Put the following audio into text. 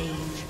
Rampage.